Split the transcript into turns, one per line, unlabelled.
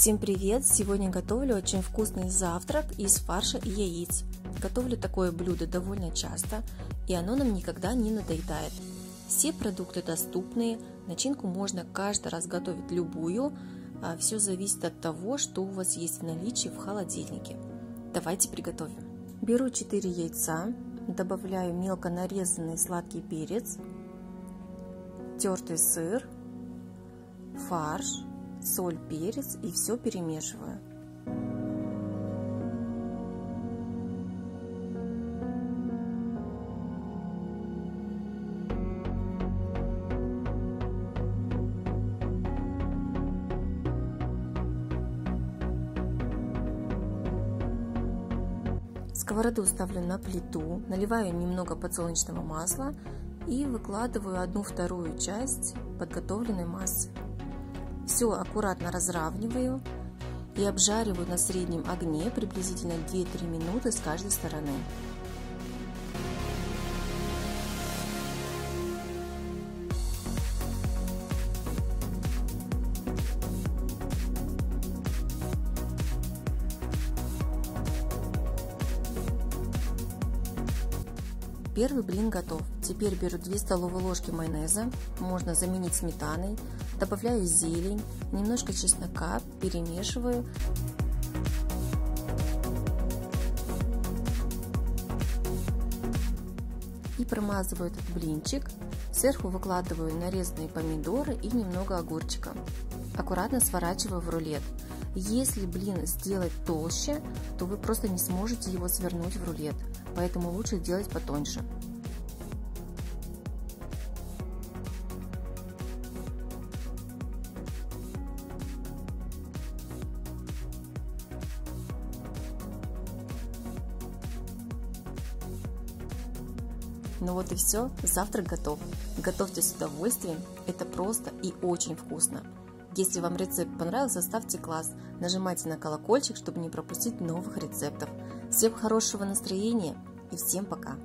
Всем привет! Сегодня готовлю очень вкусный завтрак из фарша и яиц. Готовлю такое блюдо довольно часто, и оно нам никогда не надоедает. Все продукты доступные, начинку можно каждый раз готовить любую, а все зависит от того, что у вас есть в наличии в холодильнике. Давайте приготовим. Беру 4 яйца, добавляю мелко нарезанный сладкий перец, тертый сыр, фарш, соль, перец и все перемешиваю. Сковороду ставлю на плиту, наливаю немного подсолнечного масла и выкладываю одну-вторую часть подготовленной массы. Все аккуратно разравниваю и обжариваю на среднем огне приблизительно 2-3 минуты с каждой стороны. Первый блин готов. Теперь беру 2 столовые ложки майонеза, можно заменить сметаной, добавляю зелень, немножко чеснока, перемешиваю. И промазываю этот блинчик. Сверху выкладываю нарезанные помидоры и немного огурчика. Аккуратно сворачиваю в рулет. Если блин сделать толще, то вы просто не сможете его свернуть в рулет, поэтому лучше делать потоньше. Ну вот и все, завтрак готов. Готовьте с удовольствием, это просто и очень вкусно. Если вам рецепт понравился, ставьте класс, нажимайте на колокольчик, чтобы не пропустить новых рецептов. Всем хорошего настроения и всем пока!